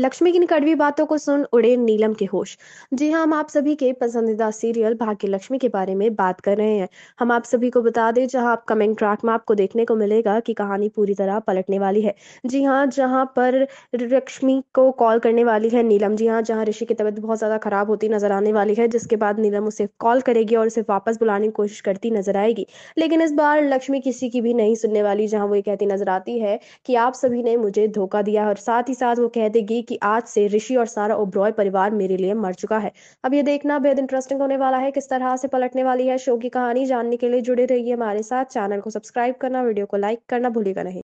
लक्ष्मी की इन कड़वी बातों को सुन उड़े नीलम के होश। जी हाँ हम आप सभी के पसंदीदा सीरियल भाग्य लक्ष्मी के बारे में बात कर रहे हैं। हम आप सभी को बता दें, जहाँ आप कमेंट ट्रैक में आपको देखने को मिलेगा कि कहानी पूरी तरह पलटने वाली है। जी हाँ जहाँ पर लक्ष्मी को कॉल करने वाली है नीलम जी हाँ जहाँ ऋषि की तबीयत बहुत ज़्यादा खराब होती नज़र आने वाली है, जिसके बाद नीलम उसे कॉल करेगी और उसे वापस बुलाने की कोशिश करती नज़र आएगी। लेकिन इस बार लक्ष्मी किसी की भी नहीं सुनने वाली, जहाँ वो ये कहती नज़र आती है कि आप सभी ने मुझे धोखा दिया और साथ ही साथ वो कह देगी कि आज से ऋषि और सारा ओब्रॉय परिवार मेरे लिए मर चुका है। अब ये देखना बेहद इंटरेस्टिंग होने वाला है, किस तरह से पलटने वाली है शो की कहानी जानने के लिए जुड़े रहिए हमारे साथ। चैनल को सब्सक्राइब करना वीडियो को लाइक करना भूलेगा नहीं।